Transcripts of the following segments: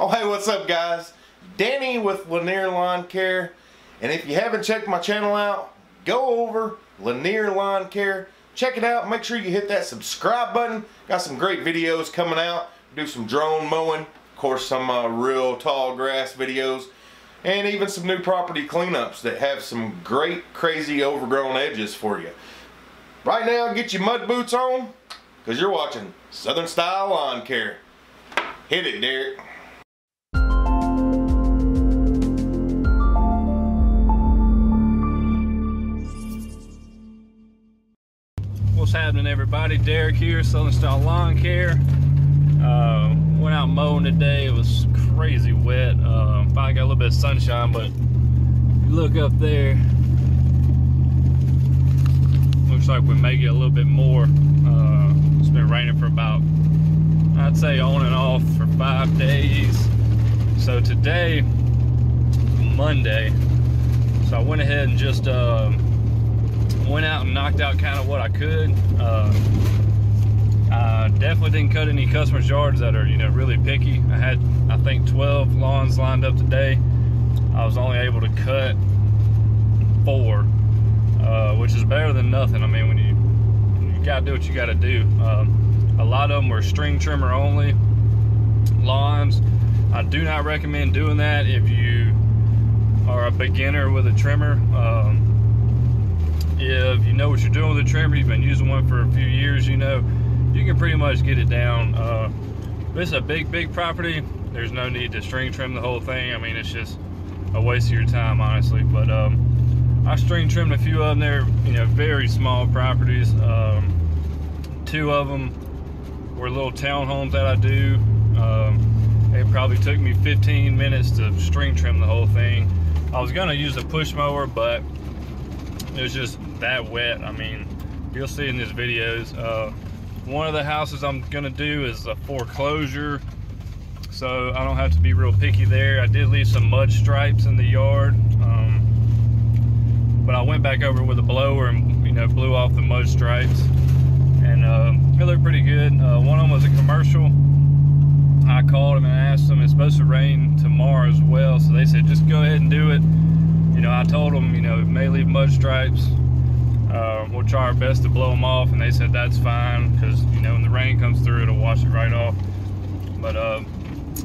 Oh, hey, what's up, guys? Danny with Lanier Lawn Care. And if you haven't checked my channel out, go over Lanier Lawn Care. Check it out. Make sure you hit that subscribe button. Got some great videos coming out. Do some drone mowing. Of course, some uh, real tall grass videos. And even some new property cleanups that have some great, crazy, overgrown edges for you. Right now, get your mud boots on, because you're watching Southern Style Lawn Care. Hit it, Derek. What's happening everybody? Derek here, Southern Style Lawn Care. Uh, went out mowing today. It was crazy wet. Uh, finally got a little bit of sunshine, but look up there, looks like we may get a little bit more. Uh, it's been raining for about, I'd say on and off for five days. So today, Monday, so I went ahead and just uh, went out and knocked out kind of what I could. Uh, I definitely didn't cut any customers' yards that are, you know, really picky. I had, I think, 12 lawns lined up today. I was only able to cut four, uh, which is better than nothing. I mean, when you you gotta do what you gotta do. Um, a lot of them were string trimmer only lawns. I do not recommend doing that if you are a beginner with a trimmer. Um, if you know what you're doing with a trimmer, you've been using one for a few years, you know, you can pretty much get it down. Uh, if it's a big, big property, there's no need to string trim the whole thing. I mean, it's just a waste of your time, honestly. But um, I string trimmed a few of them. They're, you know, very small properties. Um, two of them were little townhomes that I do. Um, it probably took me 15 minutes to string trim the whole thing. I was gonna use a push mower, but it was just that wet. I mean, you'll see in these videos. Uh, one of the houses I'm gonna do is a foreclosure, so I don't have to be real picky there. I did leave some mud stripes in the yard, um, but I went back over with a blower and you know blew off the mud stripes, and uh, it looked pretty good. Uh, one of them was a commercial. I called them and asked them. It's supposed to rain tomorrow as well, so they said just go ahead and do it. You know, I told them, you know, it may leave mud stripes. Uh, we'll try our best to blow them off, and they said that's fine because you know when the rain comes through, it'll wash it right off. But uh,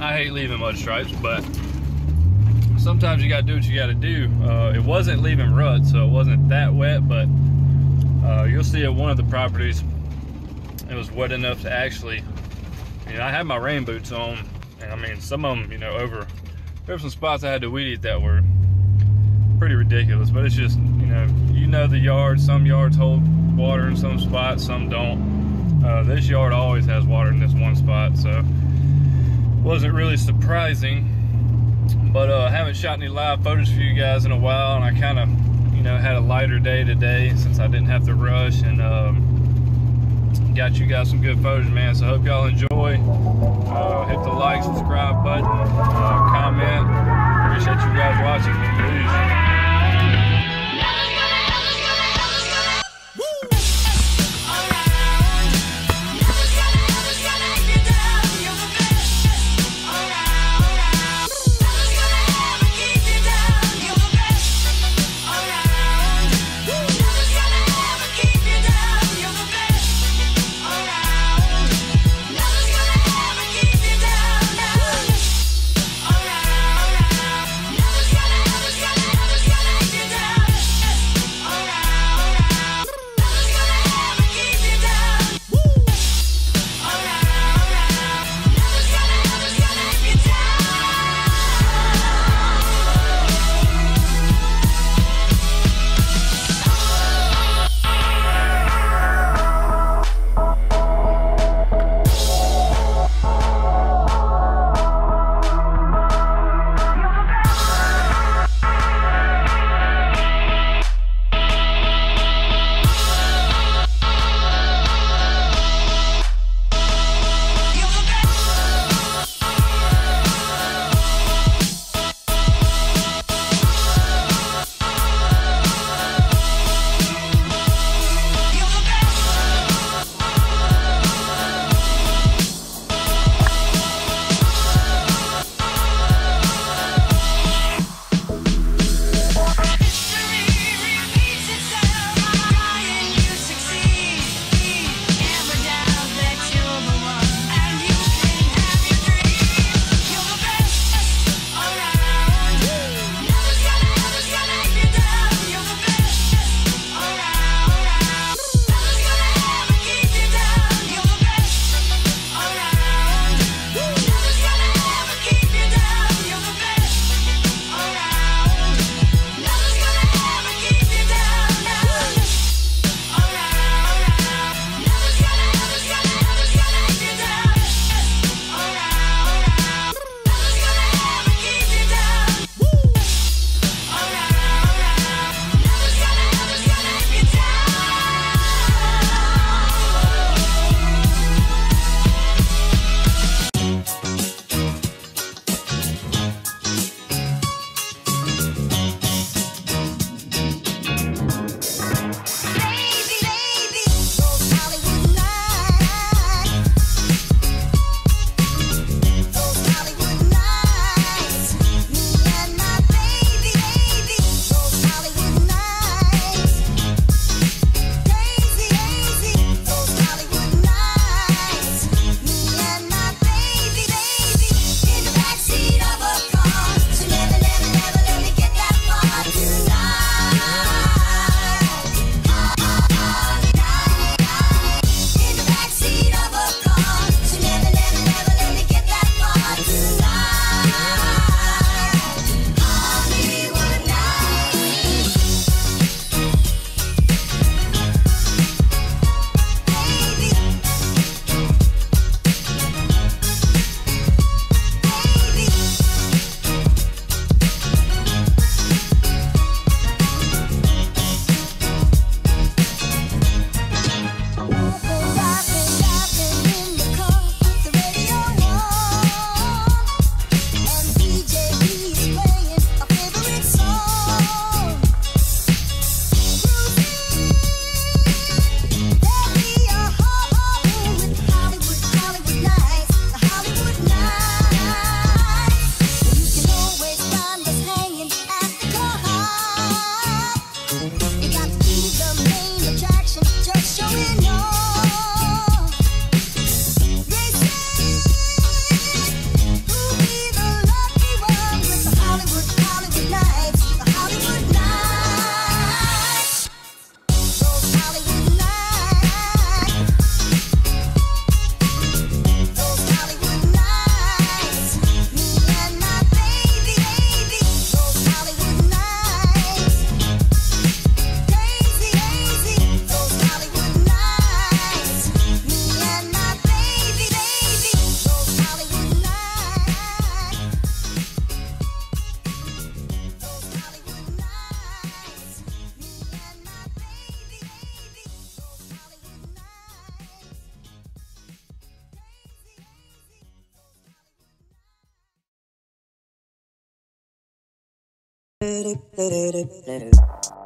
I hate leaving mud stripes, but sometimes you gotta do what you gotta do. Uh, it wasn't leaving ruts, so it wasn't that wet, but uh, you'll see at one of the properties, it was wet enough to actually. You know, I had my rain boots on, and I mean some of them, you know, over. There were some spots I had to weed eat that were pretty ridiculous, but it's just, you know, you know the yard. Some yards hold water in some spots, some don't. Uh, this yard always has water in this one spot, so wasn't really surprising. But uh, I haven't shot any live photos for you guys in a while, and I kind of, you know, had a lighter day today since I didn't have to rush, and um, got you guys some good photos, man. So hope y'all enjoy. Uh, hit the like, subscribe button, uh, comment. Appreciate you guys watching. Peace. Do do do do do.